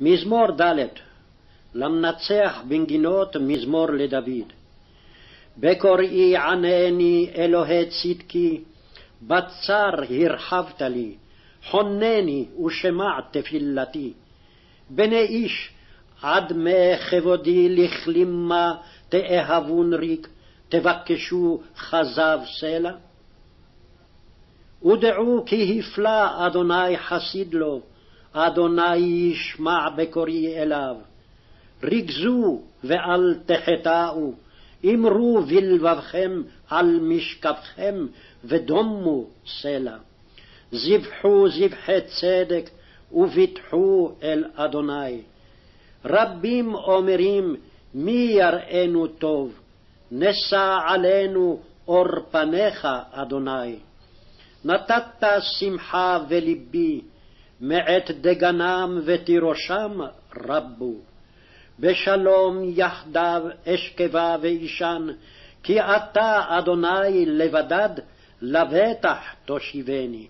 מזמור ד' למנצח בנגינות מזמור לדוד. בקוראי ענני אלוהי צדקי, בצר הרחבת לי, חונני ושמע תפילתי. בני איש, עד מה כבודי לכלימה תאהבון ריק, תבקשו כזב סלע? ודעו כי הפלא אדוני חסיד לו, אדוני ישמע בקורי אליו. ריכזו ואל תחטאו, אמרו בלבבכם על משכבכם, ודומו סלע. זבחו זבחי צדק, וביטחו אל אדוני. רבים אומרים, מי יראנו טוב? נשא עלינו אור פניך, אדוני. נתת שמחה ולבי, מעת דגנם ותירושם רבו. בשלום יחדיו אשכבה ואישן, כי אתה, אדוני, לבדד, לבטח תושיבני.